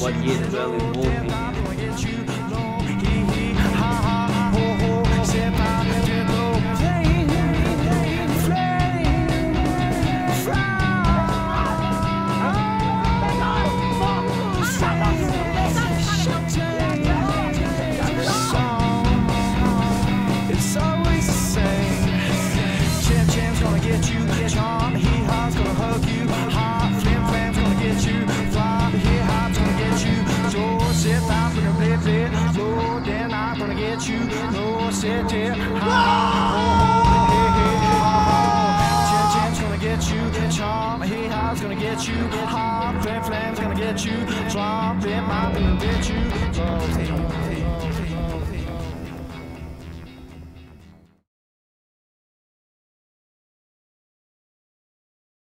what is really morning. Sit there. Ha ha ho ho, hey hey ha ha. Champ, champ's gonna get you. Chomp, hee haw's gonna get you. Hot, flim flam's gonna get you. Flop, flip, I'm gonna get you.